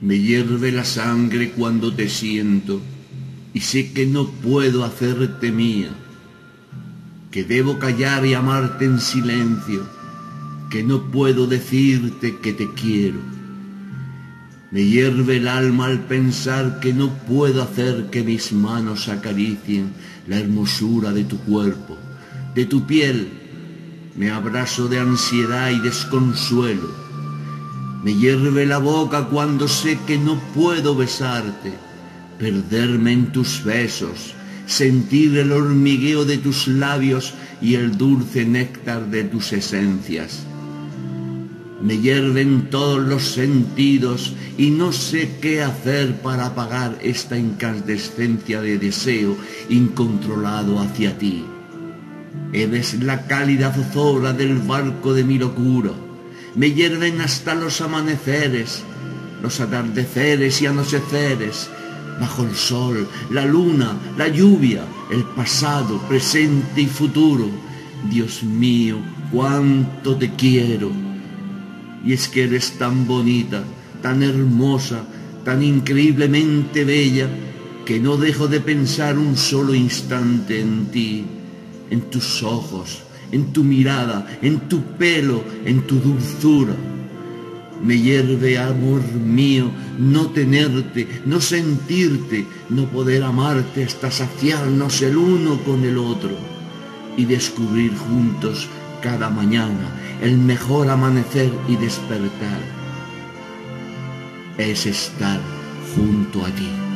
Me hierve la sangre cuando te siento y sé que no puedo hacerte mía, que debo callar y amarte en silencio, que no puedo decirte que te quiero. Me hierve el alma al pensar que no puedo hacer que mis manos acaricien la hermosura de tu cuerpo, de tu piel. Me abrazo de ansiedad y desconsuelo. Me hierve la boca cuando sé que no puedo besarte perderme en tus besos, sentir el hormigueo de tus labios y el dulce néctar de tus esencias. Me hierven todos los sentidos y no sé qué hacer para apagar esta incandescencia de deseo incontrolado hacia ti. Eres la cálida zozobra del barco de mi locura. Me hierven hasta los amaneceres, los atardeceres y anocheceres, bajo el sol, la luna, la lluvia, el pasado, presente y futuro. Dios mío, cuánto te quiero. Y es que eres tan bonita, tan hermosa, tan increíblemente bella, que no dejo de pensar un solo instante en ti, en tus ojos, en tu mirada, en tu pelo, en tu dulzura me hierve, amor mío, no tenerte, no sentirte, no poder amarte hasta saciarnos el uno con el otro y descubrir juntos cada mañana el mejor amanecer y despertar. Es estar junto a ti.